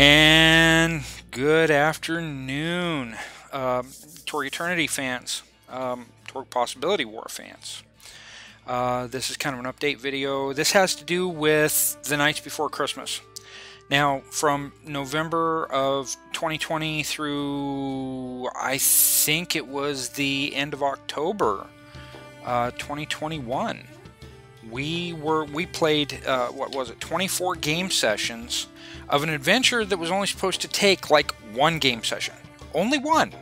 And good afternoon, uh, Torg Eternity fans, um, Torg Possibility War fans. Uh, this is kind of an update video. This has to do with the Knights Before Christmas. Now, from November of 2020 through, I think it was the end of October uh, 2021, we were we played uh, what was it 24 game sessions of an adventure that was only supposed to take like one game session. Only one.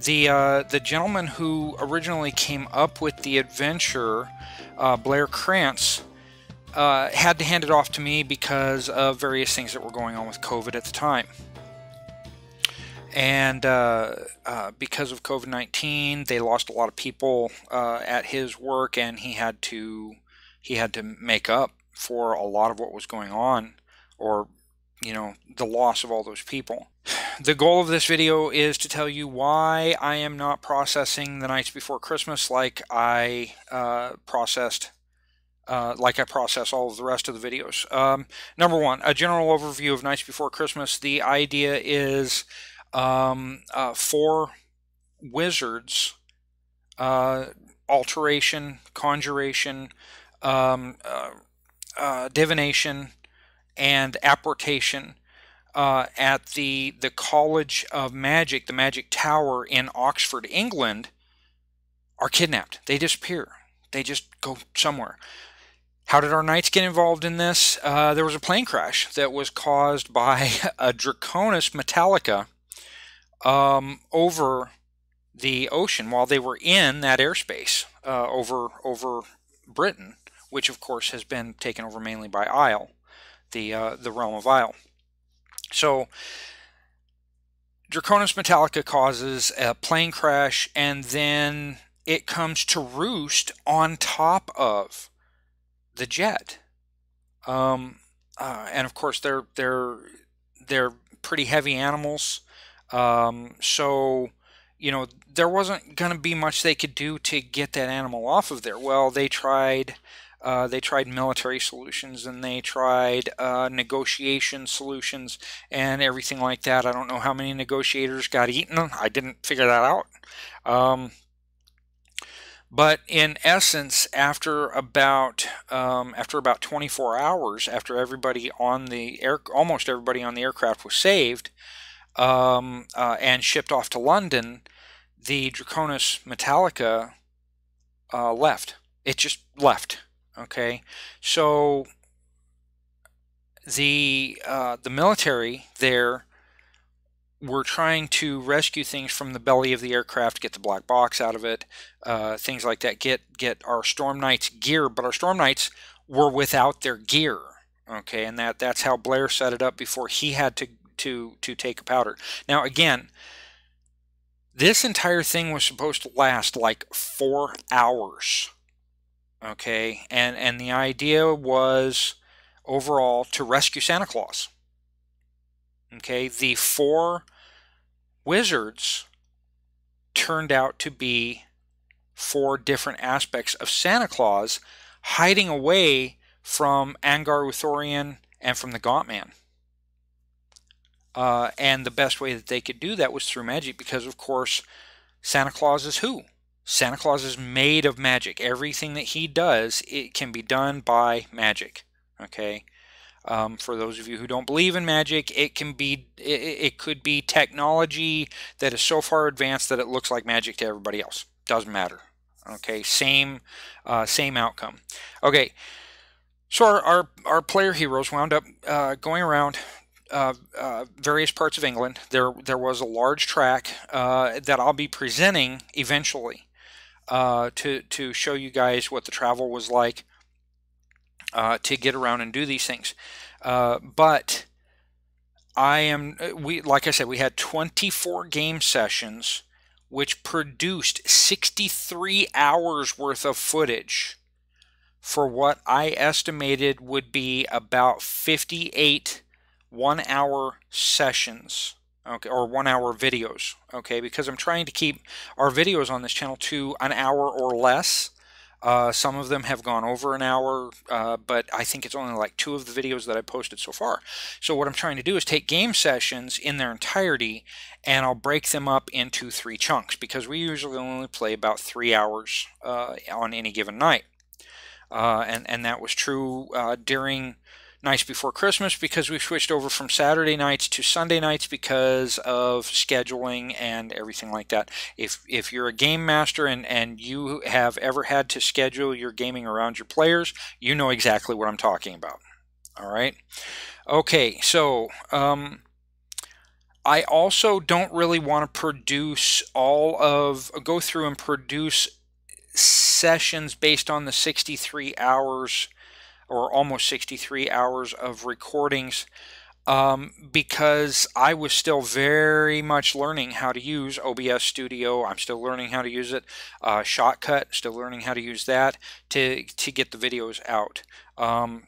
The uh, the gentleman who originally came up with the adventure uh, Blair Krantz uh, had to hand it off to me because of various things that were going on with COVID at the time. And uh, uh, because of COVID 19, they lost a lot of people uh, at his work, and he had to he had to make up for a lot of what was going on, or you know, the loss of all those people. The goal of this video is to tell you why I am not processing the Knights Before Christmas like I uh, processed uh, like I process all of the rest of the videos. Um, number one, a general overview of Knights Before Christmas. The idea is um, uh, wizards, uh, alteration, conjuration, um, uh, uh, divination, and apportation uh, at the the College of Magic, the Magic Tower in Oxford, England, are kidnapped. They disappear. They just go somewhere. How did our knights get involved in this? Uh, there was a plane crash that was caused by a Draconis Metallica um, over the ocean while they were in that airspace uh, over over Britain which of course has been taken over mainly by Aysle, the uh, the realm of Aysle. So Draconis Metallica causes a plane crash, and then it comes to roost on top of the jet. Um, uh, and of course, they're they're they're pretty heavy animals. Um, so you know there wasn't going to be much they could do to get that animal off of there. Well, they tried uh, they tried military solutions and they tried uh, negotiation solutions and everything like that. I don't know how many negotiators got eaten. I didn't figure that out. Um, but in essence, after about um, after about 24 hours, after everybody on the air, almost everybody on the aircraft was saved um, uh, and shipped off to London, the Draconis Metallica uh, left. It just left. Okay, so the uh, the military there were trying to rescue things from the belly of the aircraft, get the black box out of it, uh, things like that. Get get our Storm Knights gear, but our Storm Knights were without their gear. Okay, and that that's how Blair set it up before he had to to to take a powder. Now again, this entire thing was supposed to last like four hours okay? And and the idea was overall to rescue santa claus okay? The four wizards turned out to be four different aspects of santa claus hiding away from Angar Uthorion and from the gaunt man. Uh, and the best way that they could do that was through magic because of course santa claus is who Santa Claus is made of magic. Everything that he does, it can be done by magic. Okay. Um, for those of you who don't believe in magic, it can be it, it, could be technology that is so far advanced that it looks like magic to everybody else. Doesn't matter. Okay, same uh, same outcome. Okay, so our, our, our player heroes wound up uh, going around uh, uh, various parts of England. There there was a large track uh, that I'll be presenting eventually uh, to to show you guys what the travel was like uh, to get around and do these things. Uh, but I am we like I said we had 24 game sessions which produced 63 hours worth of footage for what I estimated would be about 58 one hour sessions okay, or one hour videos, okay, because I'm trying to keep our videos on this channel to an hour or less. Uh, some of them have gone over an hour, uh, but I think it's only like two of the videos that I posted so far. So what I'm trying to do is take game sessions in their entirety and I'll break them up into three chunks because we usually only play about three hours uh, on any given night. Uh, and, and that was true uh, during Knights Before Christmas because we switched over from Saturday nights to Sunday nights because of scheduling and everything like that. If if you're a game master and and you have ever had to schedule your gaming around your players, you know exactly what I'm talking about. All right. Okay, so um, I also don't really want to produce all of go through and produce sessions based on the 63 hours or almost 63 hours of recordings um, because I was still very much learning how to use OBS Studio. I'm still learning how to use it. Uh, Shotcut, still learning how to use that to, to get the videos out. Um,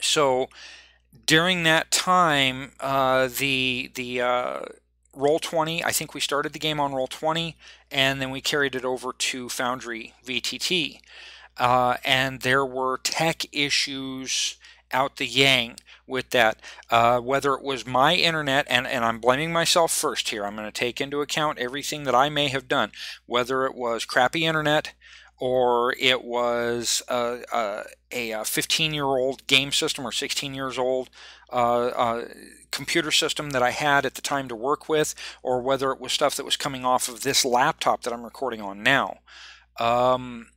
so during that time, uh, the the uh, Roll 20, I think we started the game on Roll 20, and then we carried it over to Foundry VTT uh, and there were tech issues out the yang with that. Uh, whether it was my internet, and, and I'm blaming myself first here, I'm going to take into account everything that I may have done, whether it was crappy internet or it was a, a 15 year old game system or 16 years old uh, uh, computer system that I had at the time to work with, or whether it was stuff that was coming off of this laptop that I'm recording on now. Um,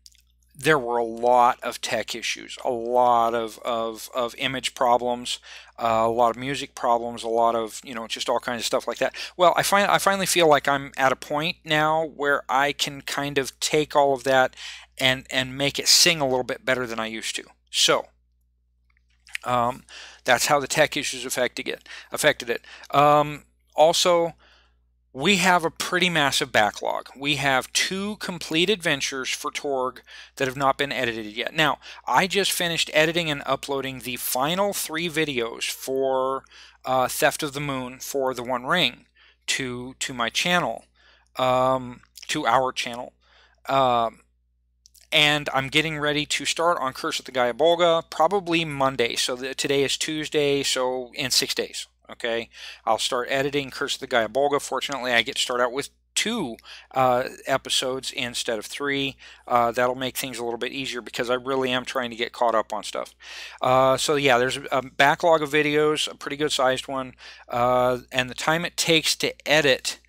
there were a lot of tech issues, a lot of, of, of image problems, uh, a lot of music problems, a lot of, you know, just all kinds of stuff like that. Well, I, find, I finally feel like I'm at a point now where I can kind of take all of that and, and make it sing a little bit better than I used to. So, um, that's how the tech issues affected it. Affected it. Um, also, we have a pretty massive backlog. We have two complete adventures for Torg that have not been edited yet. Now, I just finished editing and uploading the final three videos for uh, Theft of the Moon for the One Ring to to my channel, um, to our channel. Um, and I'm getting ready to start on Curse of the Gae Bolga probably Monday. So the, today is Tuesday, so in six days. Okay, I'll start editing Curse of the Gae Bolga. Fortunately, I get to start out with two uh, episodes instead of three. Uh, that'll make things a little bit easier because I really am trying to get caught up on stuff. Uh, so yeah, there's a backlog of videos, a pretty good sized one, uh, and the time it takes to edit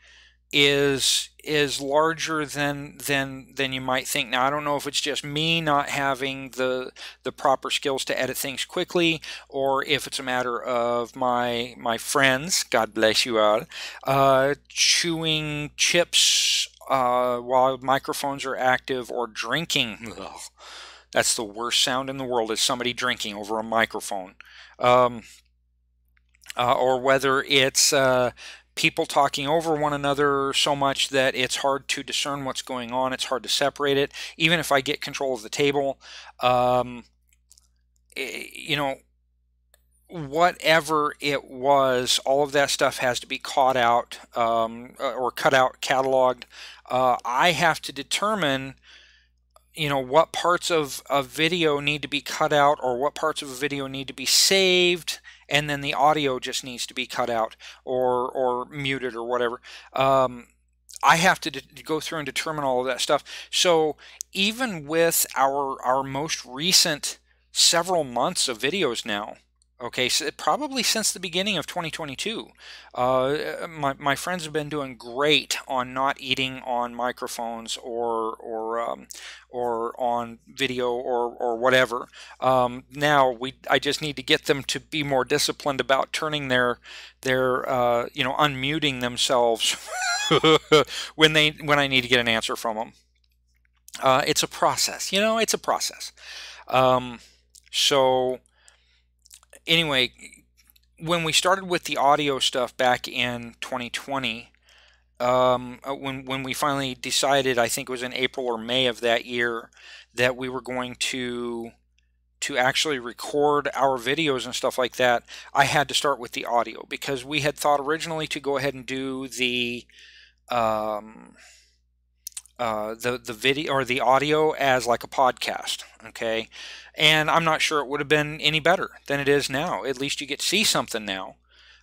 is is larger than than than you might think. Now I don't know if it's just me not having the the proper skills to edit things quickly, or if it's a matter of my my friends, God bless you all, uh, chewing chips uh, while microphones are active, or drinking. Ugh, that's the worst sound in the world is somebody drinking over a microphone. Um, uh, or whether it's uh, people talking over one another so much that it's hard to discern what's going on. It's hard to separate it. Even if I get control of the table, um, eh, you know, whatever it was, all of that stuff has to be caught out um, uh, or cut out, cataloged. Uh, I have to determine you know what parts of a video need to be cut out or what parts of a video need to be saved and then the audio just needs to be cut out or or muted or whatever. Um, I have to, go through and determine all of that stuff. So even with our our most recent several months of videos now, Okay, so probably since the beginning of 2022. Uh, my, my friends have been doing great on not eating on microphones or or um, or on video or or whatever. Um, now we I just need to get them to be more disciplined about turning their their uh, you know unmuting themselves when they when I need to get an answer from them. Uh, it's a process, you know. It's a process. Um, so anyway, when we started with the audio stuff back in 2020, um, uh, when when we finally decided, I think it was in April or May of that year, that we were going to to actually record our videos and stuff like that, I had to start with the audio because we had thought originally to go ahead and do the um, uh, the the video or the audio as like a podcast. Okay, and I'm not sure it would have been any better than it is now. At least you get to see something now.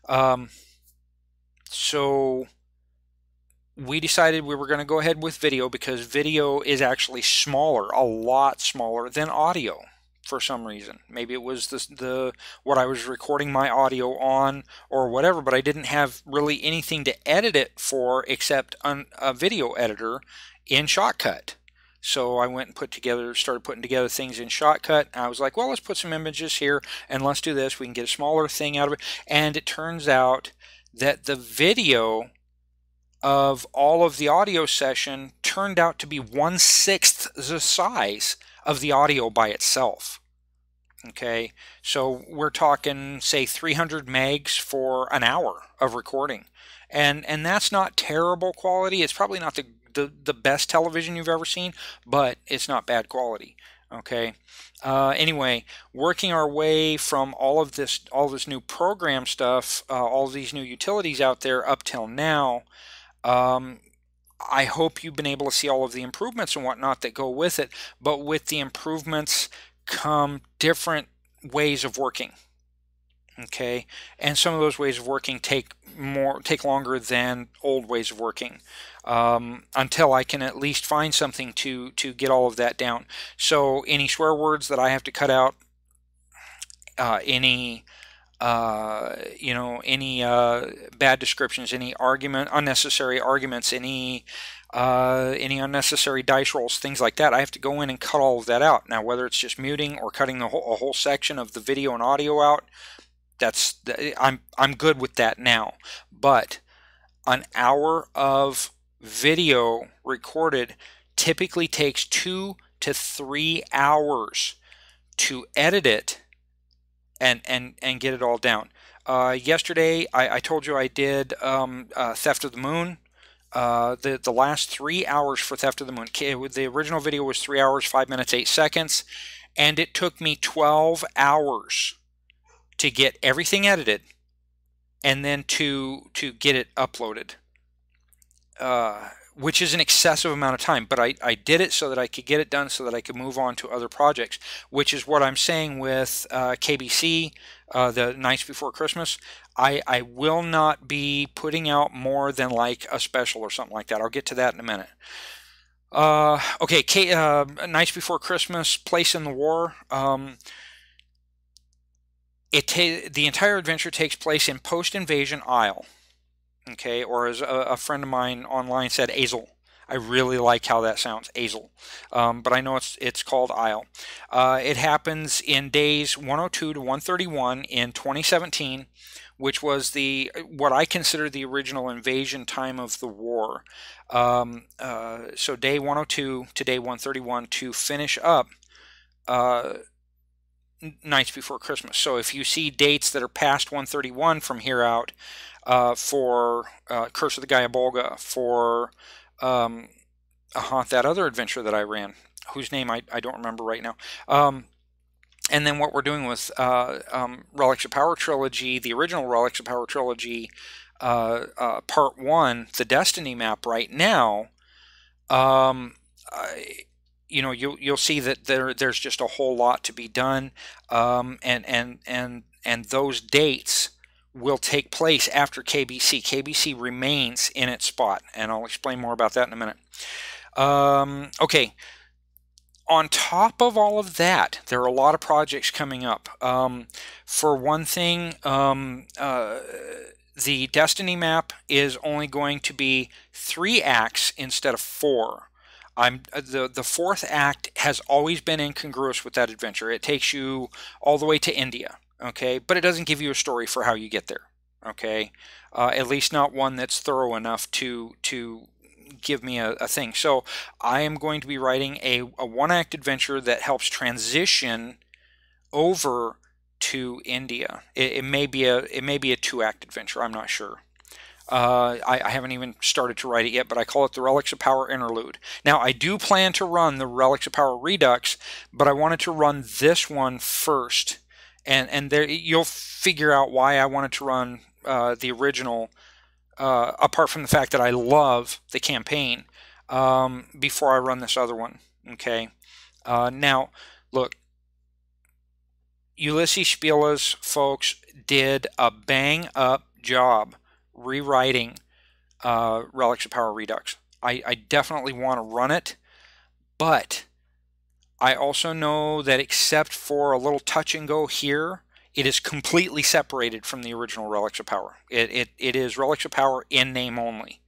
Um, so we decided we were going to go ahead with video because video is actually smaller, a lot smaller than audio for some reason. Maybe it was the, the what I was recording my audio on or whatever, but I didn't have really anything to edit it for except a video editor in Shotcut. So I went and put together, started putting together things in Shotcut. I was like, well, let's put some images here and let's do this. We can get a smaller thing out of it. And it turns out that the video of all of the audio session turned out to be one sixth the size of the audio by itself. Okay, so we're talking, say, 300 megs for an hour of recording. And, and that's not terrible quality. It's probably not the, the, the best television you've ever seen, but it's not bad quality. Okay. Uh, anyway, working our way from all of this, all this new program stuff, uh, all these new utilities out there up till now, um, I hope you've been able to see all of the improvements and whatnot that go with it, but with the improvements come different ways of working. Okay, and some of those ways of working take more take longer than old ways of working um, until I can at least find something to to get all of that down. So any swear words that I have to cut out, uh, any uh, you know, any uh, bad descriptions, any argument, unnecessary arguments, any uh, any unnecessary dice rolls, things like that. I have to go in and cut all of that out. Now, whether it's just muting or cutting the whole, a whole section of the video and audio out, that's I'm I'm good with that now. But an hour of video recorded typically takes two to three hours to edit it and and and get it all down. Uh, yesterday, I, I, told you I did um, uh, Theft of the Moon. Uh, the the last three hours for Theft of the Moon. The original video was three hours, five minutes, eight seconds, and it took me 12 hours to get everything edited, and then to to get it uploaded. Uh, which is an excessive amount of time, but I, I did it so that I could get it done so that I could move on to other projects, which is what I'm saying with uh, KBC, uh, the Knights Before Christmas. I, I will not be putting out more than like a special or something like that. I'll get to that in a minute. Uh, okay, K, uh, Knights Before Christmas, place in the war. Um, it the entire adventure takes place in post-invasion Aysle okay, or as a, a friend of mine online said, Azel. I really like how that sounds, Azel. Um, but I know it's it's called Aysle. Uh, it happens in days 102 to 131 in 2017, which was the what I consider the original invasion time of the war. Um, uh, so day 102 to day 131 to finish up. Uh, Knights Before Christmas. So if you see dates that are past 131 from here out, uh, for uh, Curse of the Gae Bolga, for um, uh, that other adventure that I ran, whose name I, I don't remember right now. Um, and then what we're doing with uh, um, Relics of Power Trilogy, the original Relics of Power Trilogy, uh, uh, Part 1, the Destiny map right now, um, I, you know, you'll, you'll see that there, there's just a whole lot to be done. Um, and, and, and, and those dates will take place after KBC. KBC remains in its spot, and I'll explain more about that in a minute. Um, okay, on top of all of that, there are a lot of projects coming up. Um, for one thing, um, uh, the Destiny map is only going to be three acts instead of four. I'm the the fourth act has always been incongruous with that adventure. It takes you all the way to India okay? But it doesn't give you a story for how you get there, okay? Uh, at least not one that's thorough enough to to give me a, a thing. So I am going to be writing a, a one-act adventure that helps transition over to India. It, it, may be a it may be a two-act adventure. I'm not sure. Uh, I, I, haven't even started to write it yet, but I call it the Relics of Power Interlude. Now, I do plan to run the Relics of Power Redux, but I wanted to run this one first and and there you'll figure out why I wanted to run uh, the original. Uh, apart from the fact that I love the campaign, um, before I run this other one. Okay. Uh, now, look, Ulisses Spiele's folks did a bang up job rewriting uh, Relics of Power Redux. I, I definitely want to run it, but I also know that except for a little touch and go here, it is completely separated from the original Relics of Power. It, it, it is Relics of Power in name only.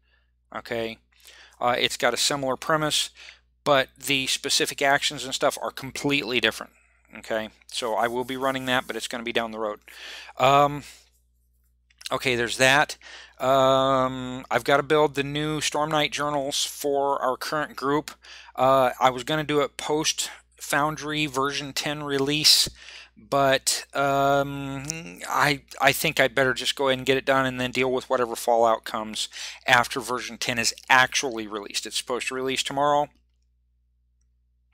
Okay, uh, It's got a similar premise, but the specific actions and stuff are completely different. Okay, so I will be running that, but it's going to be down the road. Um, okay, there's that. Um, I've got to build the new Storm Knight journals for our current group. Uh, I was going to do it post Foundry version 10 release, but um, I I think I'd better just go ahead and get it done and then deal with whatever fallout comes after version 10 is actually released. It's supposed to release tomorrow.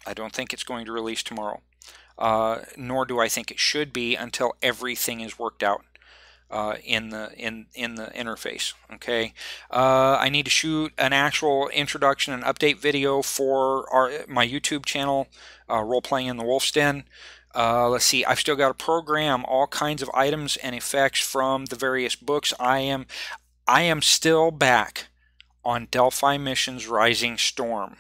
I don't think it's going to release tomorrow uh, nor do I think it should be until everything is worked out. Uh, in the in in the interface. Okay, uh, I need to shoot an actual introduction and update video for our my YouTube channel, uh, role playing in the Wolf's Den. Uh, let's see, I've still got to program all kinds of items and effects from the various books. I am I am still back on Delphi Missions Rising Storm.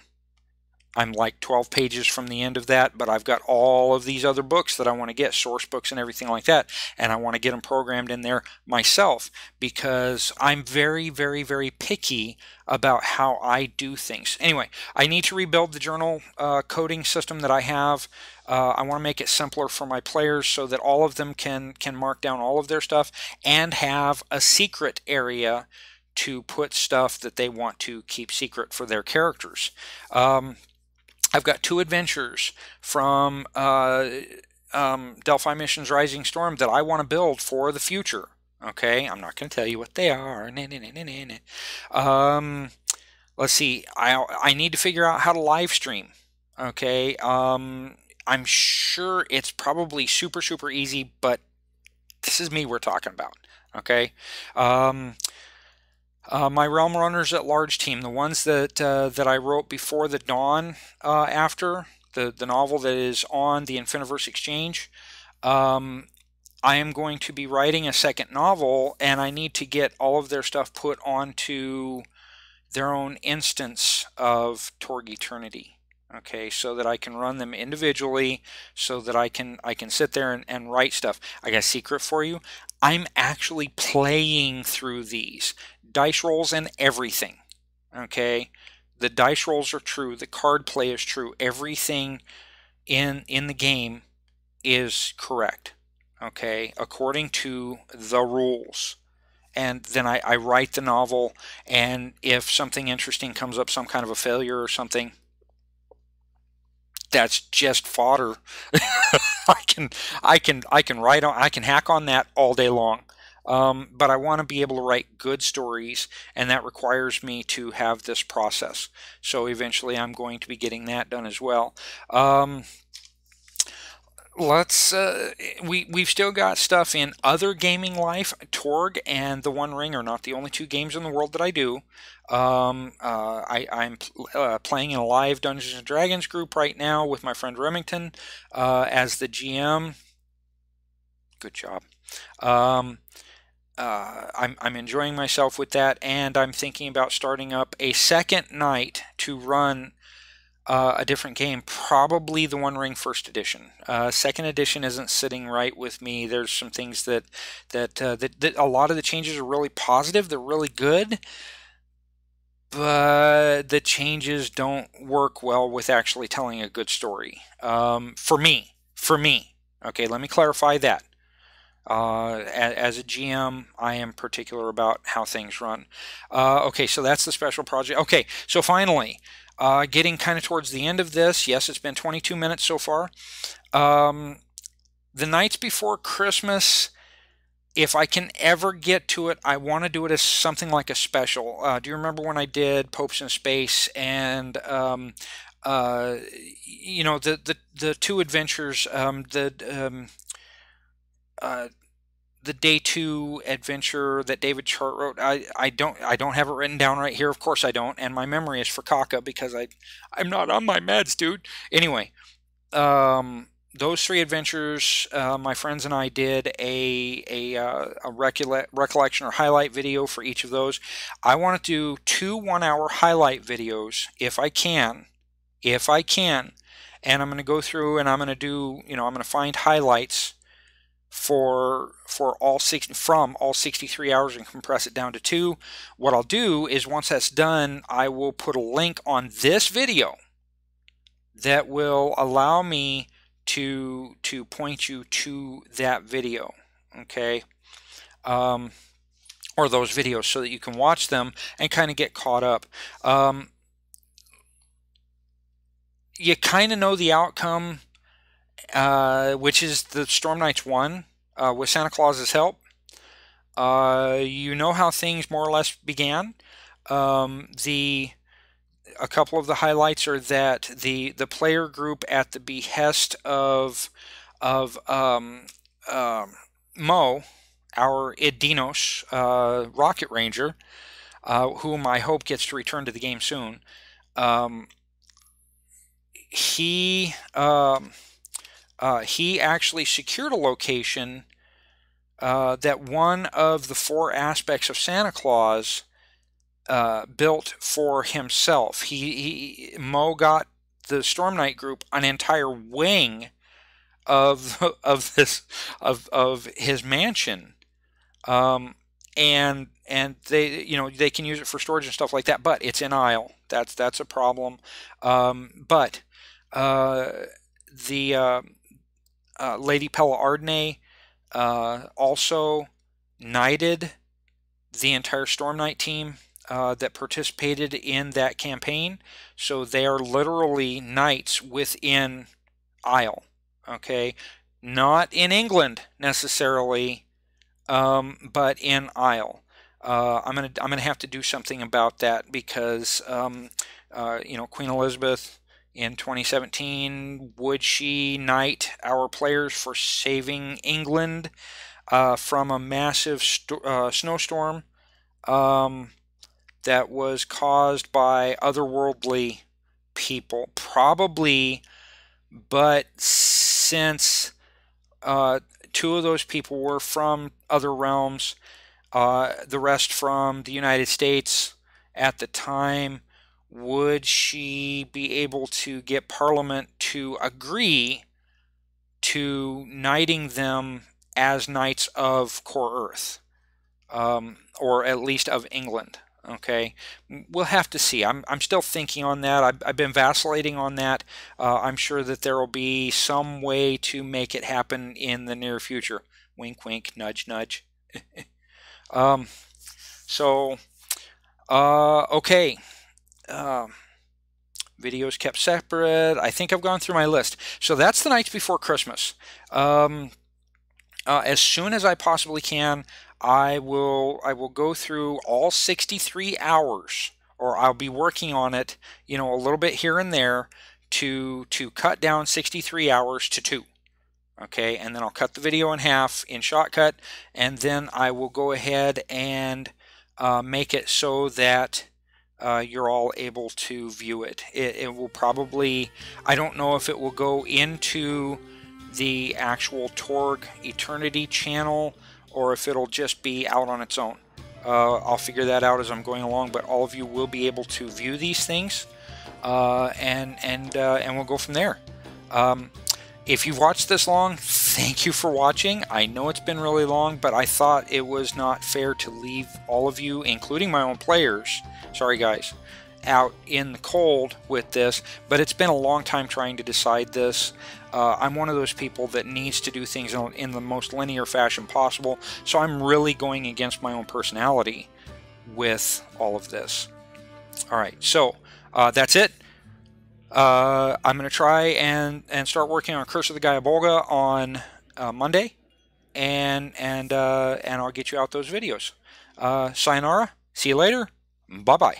I'm like 12 pages from the end of that, but I've got all of these other books that I want to get, source books and everything like that, and I want to get them programmed in there myself because I'm very, very, very picky about how I do things. Anyway, I need to rebuild the journal uh, coding system that I have. Uh, I want to make it simpler for my players so that all of them can can mark down all of their stuff and have a secret area to put stuff that they want to keep secret for their characters. Um, I've got two adventures from uh, um, Delphi Missions Rising Storm that I want to build for the future. Okay, I'm not going to tell you what they are. Um, let's see. I I need to figure out how to live stream. Okay. Um, I'm sure it's probably super super easy, but this is me we're talking about. Okay. Um, uh, my Realm Runners at Large team, the ones that uh, that I wrote before the Dawn uh, after, the, the novel that is on the Infiniverse Exchange, um, I am going to be writing a second novel and I need to get all of their stuff put onto their own instance of Torg Eternity okay? So that I can run them individually so that I can I can sit there and, and write stuff. I got a secret for you. I'm actually playing through these dice rolls and everything okay? The dice rolls are true. The card play is true. Everything in in the game is correct okay? According to the rules. And then I, I write the novel and if something interesting comes up some kind of a failure or something that's just fodder. I can I can I can write on I can hack on that all day long. Um, but I want to be able to write good stories, and that requires me to have this process. So eventually, I'm going to be getting that done as well. Um, let's uh, we we've still got stuff in other gaming life torg and the one ring are not the only two games in the world that i do um, uh, I, am uh, playing in a live dungeons and dragons group right now with my friend remington uh, as the gm good job um, uh, I'm, I'm enjoying myself with that and i'm thinking about starting up a second night to run uh, a different game, probably the One Ring First Edition. Uh, second Edition isn't sitting right with me. There's some things that that, uh, that that a lot of the changes are really positive. They're really good, but the changes don't work well with actually telling a good story. Um, for me, for me. Okay, let me clarify that. Uh, as a GM, I am particular about how things run. Uh, okay, so that's the special project. Okay, so finally, uh, getting kind of towards the end of this. Yes, it's been 22 minutes so far. Um, the Knights Before Christmas, if I can ever get to it, I want to do it as something like a special. Uh, do you remember when I did Popes in Space and um, uh, you know the the the two adventures, um, the um, uh, the day two adventure that David Chart wrote. I, I don't I don't have it written down right here. Of course I don't, and my memory is for caca because I I'm not on my meds, dude. Anyway, um, those three adventures, uh, my friends and I did a a, uh, a recollection or highlight video for each of those. I want to do two one-hour highlight videos if I can, if I can, and I'm going to go through and I'm going to do you know I'm going to find highlights for for all six from all 63 hours and compress it down to two. What I'll do is once that's done, I will put a link on this video that will allow me to to point you to that video. Okay. Um, or those videos so that you can watch them and kind of get caught up. Um, you kind of know the outcome uh, which is the Storm Knights won uh, with Santa Claus's help. Uh, you know how things more or less began. Um, the a couple of the highlights are that the the player group at the behest of of um, um Mo, our Edeinos uh, Rocket Ranger, uh, whom I hope gets to return to the game soon. Um, he um, uh, he actually secured a location uh, that one of the four aspects of Santa Claus uh, built for himself. He, he Mo got the Storm Knight group an entire wing of of this of of his mansion, um, and and they you know they can use it for storage and stuff like that. But it's in Aysle. That's that's a problem. Um, but uh, the uh, Lady Pella Ardinay uh, also knighted the entire Storm Knight team uh, that participated in that campaign. So they are literally knights within Aysle. Okay, not in England necessarily, um, but in Aysle. Uh, I'm gonna I'm gonna have to do something about that because um, uh, you know Queen Elizabeth in 2017. Would she knight our players for saving England uh, from a massive uh, snowstorm um, that was caused by otherworldly people? Probably, but since uh, two of those people were from other realms, uh, the rest from the United States at the time would she be able to get Parliament to agree to knighting them as knights of Core Earth, um, or at least of England? Okay, we'll have to see. I'm, I'm still thinking on that. I've, I've been vacillating on that. Uh, I'm sure that there will be some way to make it happen in the near future. Wink, wink, nudge, nudge. um, so, uh, okay uh, videos kept separate. I think I've gone through my list. So that's the Knights Before Christmas. Um, uh, as soon as I possibly can, I will I will go through all 63 hours, or I'll be working on it, you know, a little bit here and there to to cut down 63 hours to two. Okay, and then I'll cut the video in half in Shotcut, and then I will go ahead and uh, make it so that uh, you're all able to view it. it. It will probably, I don't know if it will go into the actual Torg Eternity channel or if it'll just be out on its own. Uh, I'll figure that out as I'm going along, but all of you will be able to view these things, uh, and and uh, and we'll go from there. Um, if you've watched this long, thank you for watching. I know it's been really long, but I thought it was not fair to leave all of you, including my own players, sorry guys, out in the cold with this, but it's been a long time trying to decide this. Uh, I'm one of those people that needs to do things in, in the most linear fashion possible, so I'm really going against my own personality with all of this. All right, so uh, that's it. Uh, I'm going to try and, and start working on Curse of the Gae Bolga on uh, Monday, and and uh, and I'll get you out those videos. Uh, sayonara. See you later. Bye bye.